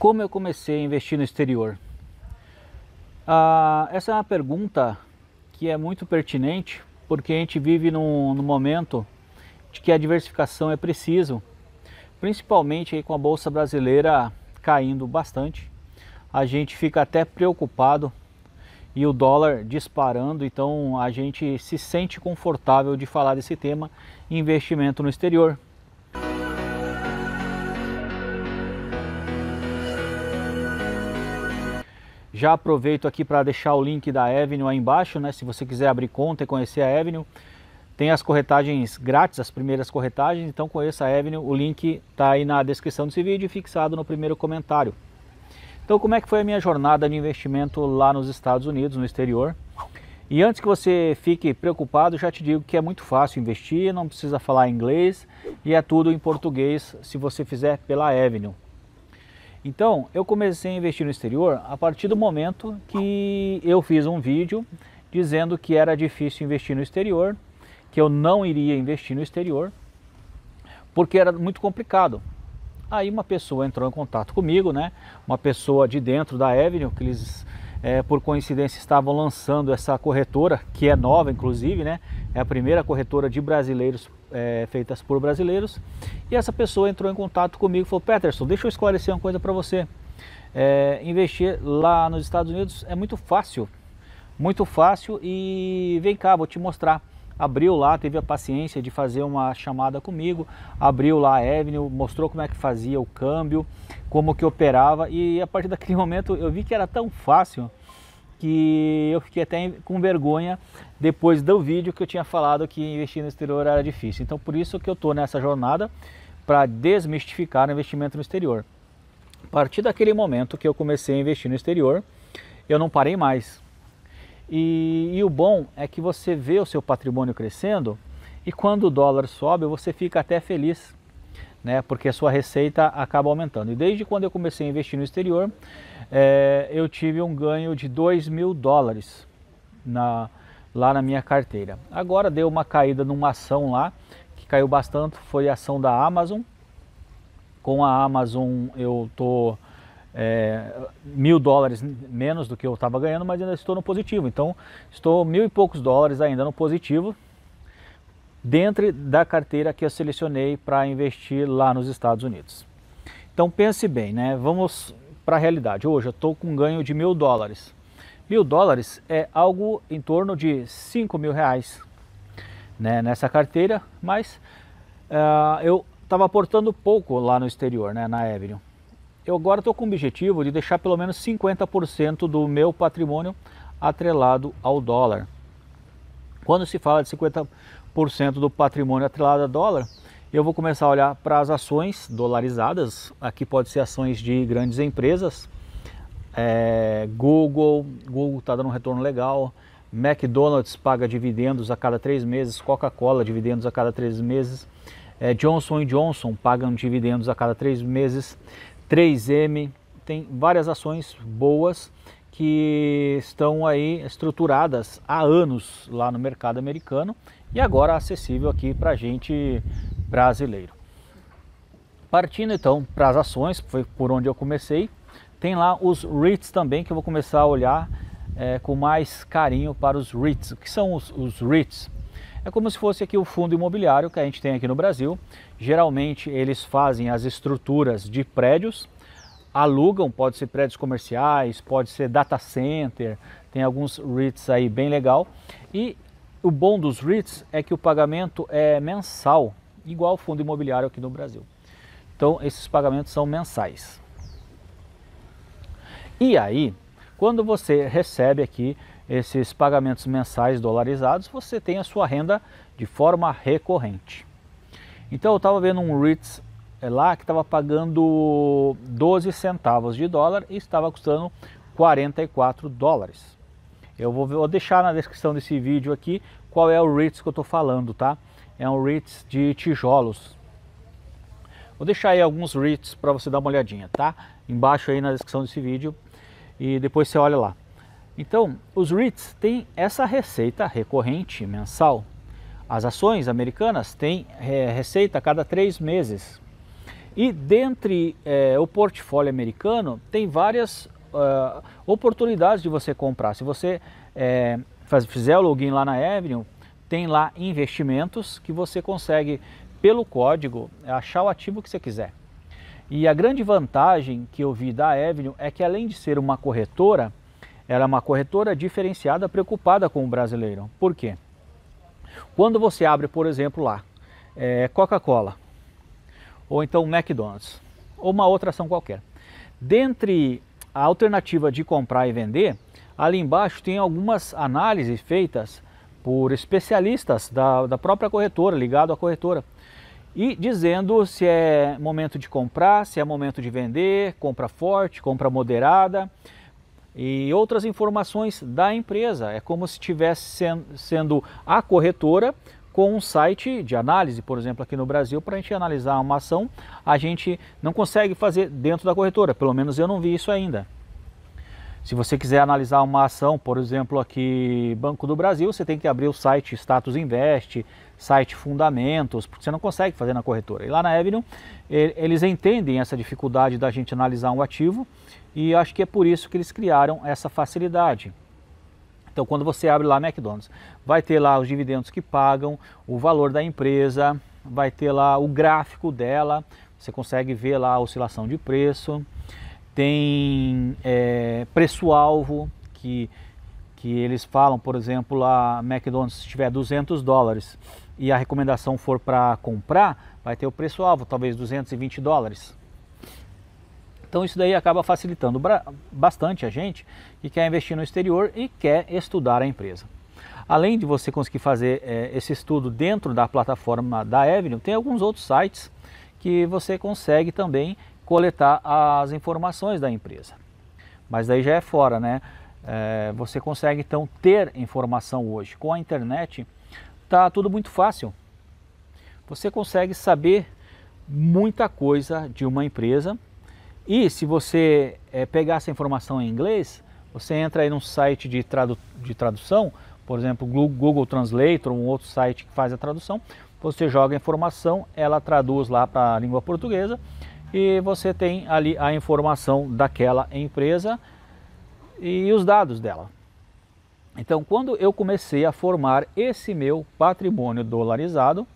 Como eu comecei a investir no exterior? Ah, essa é uma pergunta que é muito pertinente porque a gente vive num, num momento de que a diversificação é preciso, principalmente com a Bolsa Brasileira caindo bastante. A gente fica até preocupado e o dólar disparando, então a gente se sente confortável de falar desse tema investimento no exterior. Já aproveito aqui para deixar o link da Avenue aí embaixo, né? Se você quiser abrir conta e conhecer a Avenue, tem as corretagens grátis, as primeiras corretagens, então conheça a Avenue, o link está aí na descrição desse vídeo fixado no primeiro comentário. Então como é que foi a minha jornada de investimento lá nos Estados Unidos, no exterior? E antes que você fique preocupado, já te digo que é muito fácil investir, não precisa falar inglês e é tudo em português se você fizer pela Avenue. Então, eu comecei a investir no exterior a partir do momento que eu fiz um vídeo dizendo que era difícil investir no exterior, que eu não iria investir no exterior, porque era muito complicado. Aí uma pessoa entrou em contato comigo, né? Uma pessoa de dentro da Avenue, que eles é, por coincidência estavam lançando essa corretora, que é nova inclusive, né? É a primeira corretora de brasileiros é, feitas por brasileiros. E essa pessoa entrou em contato comigo e falou: Peterson, deixa eu esclarecer uma coisa para você. É, investir lá nos Estados Unidos é muito fácil, muito fácil e vem cá, vou te mostrar. Abriu lá, teve a paciência de fazer uma chamada comigo, abriu lá a Avenue, mostrou como é que fazia o câmbio, como que operava e a partir daquele momento eu vi que era tão fácil que eu fiquei até com vergonha depois do vídeo que eu tinha falado que investir no exterior era difícil. Então por isso que eu estou nessa jornada para desmistificar o investimento no exterior. A partir daquele momento que eu comecei a investir no exterior, eu não parei mais. E, e o bom é que você vê o seu patrimônio crescendo e quando o dólar sobe você fica até feliz, né? porque a sua receita acaba aumentando. E desde quando eu comecei a investir no exterior, é, eu tive um ganho de 2 mil dólares na, lá na minha carteira. Agora deu uma caída numa ação lá, que caiu bastante, foi a ação da Amazon. Com a Amazon eu estou é, mil dólares menos do que eu estava ganhando, mas ainda estou no positivo. Então estou mil e poucos dólares ainda no positivo, dentro da carteira que eu selecionei para investir lá nos Estados Unidos. Então pense bem, né? Vamos para a realidade. Hoje eu estou com um ganho de mil dólares. Mil dólares é algo em torno de cinco mil reais né, nessa carteira, mas uh, eu estava aportando pouco lá no exterior, né, na Avenue. Eu agora estou com o objetivo de deixar pelo menos 50% do meu patrimônio atrelado ao dólar. Quando se fala de 50% do patrimônio atrelado ao dólar, eu vou começar a olhar para as ações dolarizadas. Aqui pode ser ações de grandes empresas. É, Google, Google está dando um retorno legal. McDonald's paga dividendos a cada três meses. Coca-Cola dividendos a cada três meses. É, Johnson Johnson pagam dividendos a cada três meses. 3M tem várias ações boas que estão aí estruturadas há anos lá no mercado americano e agora acessível aqui para a gente brasileiro. Partindo então para as ações, foi por onde eu comecei, tem lá os REITs também que eu vou começar a olhar é, com mais carinho para os REITs. O que são os, os REITs? É como se fosse aqui o fundo imobiliário que a gente tem aqui no Brasil. Geralmente eles fazem as estruturas de prédios, alugam, pode ser prédios comerciais, pode ser data center, tem alguns REITs aí bem legal. E o bom dos REITs é que o pagamento é mensal, igual ao fundo imobiliário aqui no Brasil. Então, esses pagamentos são mensais. E aí, quando você recebe aqui esses pagamentos mensais dolarizados, você tem a sua renda de forma recorrente. Então, eu estava vendo um REITs é, lá que estava pagando 12 centavos de dólar e estava custando 44 dólares. Eu vou, vou deixar na descrição desse vídeo aqui qual é o REITs que eu estou falando, tá? é um REITs de tijolos. Vou deixar aí alguns REITs para você dar uma olhadinha, tá? Embaixo aí na descrição desse vídeo e depois você olha lá. Então, os REITs têm essa receita recorrente mensal. As ações americanas têm é, receita a cada três meses. E dentre é, o portfólio americano, tem várias uh, oportunidades de você comprar. Se você é, faz, fizer o login lá na Avenue, tem lá investimentos que você consegue, pelo código, achar o ativo que você quiser. E a grande vantagem que eu vi da Avenue é que além de ser uma corretora, ela é uma corretora diferenciada, preocupada com o brasileiro. Por quê? Quando você abre, por exemplo, lá, é, Coca-Cola, ou então McDonald's, ou uma outra ação qualquer. Dentre a alternativa de comprar e vender, ali embaixo tem algumas análises feitas por especialistas da, da própria corretora, ligado à corretora, e dizendo se é momento de comprar, se é momento de vender, compra forte, compra moderada e outras informações da empresa. É como se estivesse sendo a corretora com um site de análise, por exemplo, aqui no Brasil, para a gente analisar uma ação, a gente não consegue fazer dentro da corretora, pelo menos eu não vi isso ainda. Se você quiser analisar uma ação, por exemplo, aqui Banco do Brasil, você tem que abrir o site Status Invest, site Fundamentos, porque você não consegue fazer na corretora. E lá na Avenue, eles entendem essa dificuldade da gente analisar um ativo e acho que é por isso que eles criaram essa facilidade. Então, quando você abre lá McDonald's, vai ter lá os dividendos que pagam, o valor da empresa, vai ter lá o gráfico dela, você consegue ver lá a oscilação de preço, tem é, preço-alvo, que, que eles falam, por exemplo, lá McDonald's, se tiver 200 dólares e a recomendação for para comprar, vai ter o preço-alvo, talvez 220 dólares. Então isso daí acaba facilitando bastante a gente que quer investir no exterior e quer estudar a empresa. Além de você conseguir fazer é, esse estudo dentro da plataforma da Avenue, tem alguns outros sites que você consegue também coletar as informações da empresa. Mas daí já é fora, né? É, você consegue então ter informação hoje. Com a internet está tudo muito fácil. Você consegue saber muita coisa de uma empresa e se você é, pegar essa informação em inglês, você entra aí num site de, tradu de tradução, por exemplo, Google Translator, um outro site que faz a tradução, você joga a informação, ela traduz lá para a língua portuguesa e você tem ali a informação daquela empresa e os dados dela. Então, quando eu comecei a formar esse meu patrimônio dolarizado,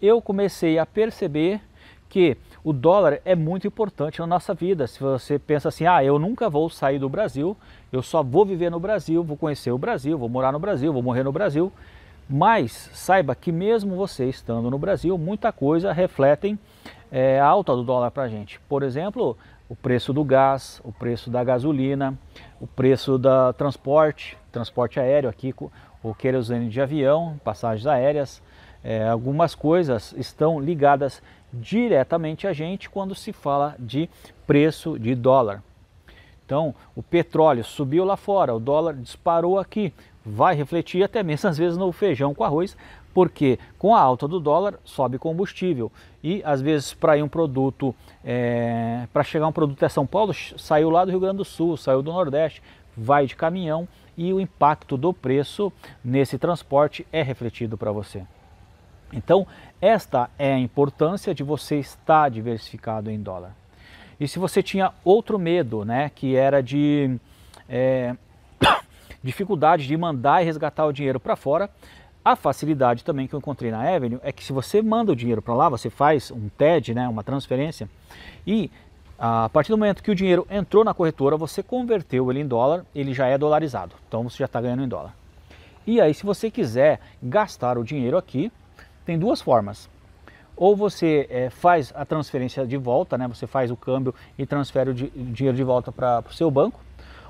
eu comecei a perceber que o dólar é muito importante na nossa vida. Se você pensa assim, ah, eu nunca vou sair do Brasil, eu só vou viver no Brasil, vou conhecer o Brasil, vou morar no Brasil, vou morrer no Brasil. Mas saiba que mesmo você estando no Brasil, muita coisa refletem é, a alta do dólar para a gente. Por exemplo, o preço do gás, o preço da gasolina, o preço da transporte, transporte aéreo aqui, o querosene de avião, passagens aéreas, é, algumas coisas estão ligadas diretamente a gente quando se fala de preço de dólar. Então, o petróleo subiu lá fora, o dólar disparou aqui, vai refletir até mesmo às vezes no feijão com arroz, porque com a alta do dólar sobe combustível e às vezes para ir um produto, é, para chegar um produto até São Paulo, saiu lá do Rio Grande do Sul, saiu do Nordeste, vai de caminhão e o impacto do preço nesse transporte é refletido para você. Então, esta é a importância de você estar diversificado em dólar. E se você tinha outro medo, né, que era de é, dificuldade de mandar e resgatar o dinheiro para fora, a facilidade também que eu encontrei na Avenue é que se você manda o dinheiro para lá, você faz um TED, né, uma transferência, e a partir do momento que o dinheiro entrou na corretora, você converteu ele em dólar, ele já é dolarizado, então você já está ganhando em dólar. E aí se você quiser gastar o dinheiro aqui, tem duas formas. Ou você é, faz a transferência de volta, né? você faz o câmbio e transfere o, di o dinheiro de volta para o seu banco.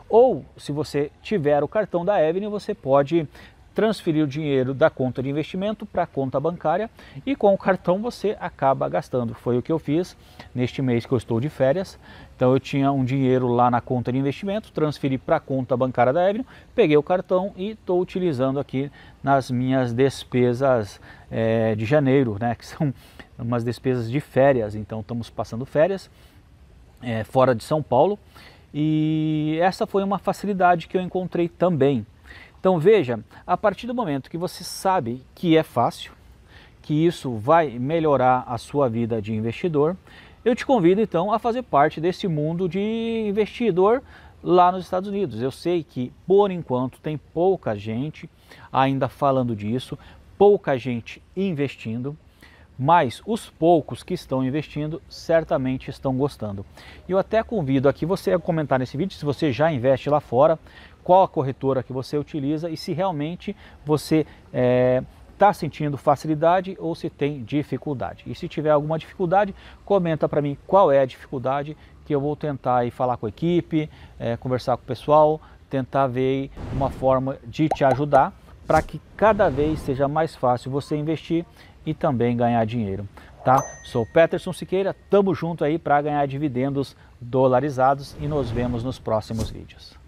Ou, se você tiver o cartão da Avenue, você pode transferir o dinheiro da conta de investimento para a conta bancária e com o cartão você acaba gastando. Foi o que eu fiz neste mês que eu estou de férias. Então eu tinha um dinheiro lá na conta de investimento, transferi para a conta bancária da Avenue, peguei o cartão e estou utilizando aqui nas minhas despesas é, de janeiro, né, que são umas despesas de férias. Então estamos passando férias é, fora de São Paulo e essa foi uma facilidade que eu encontrei também. Então veja, a partir do momento que você sabe que é fácil, que isso vai melhorar a sua vida de investidor, eu te convido então a fazer parte desse mundo de investidor lá nos Estados Unidos. Eu sei que por enquanto tem pouca gente ainda falando disso, pouca gente investindo, mas os poucos que estão investindo certamente estão gostando. Eu até convido aqui você a comentar nesse vídeo se você já investe lá fora, qual a corretora que você utiliza e se realmente você está é, tá sentindo facilidade ou se tem dificuldade. E se tiver alguma dificuldade, comenta para mim qual é a dificuldade que eu vou tentar ir falar com a equipe, é, conversar com o pessoal, tentar ver uma forma de te ajudar para que cada vez seja mais fácil você investir e também ganhar dinheiro, tá? Sou Peterson Siqueira, tamo junto aí para ganhar dividendos dolarizados e nos vemos nos próximos vídeos.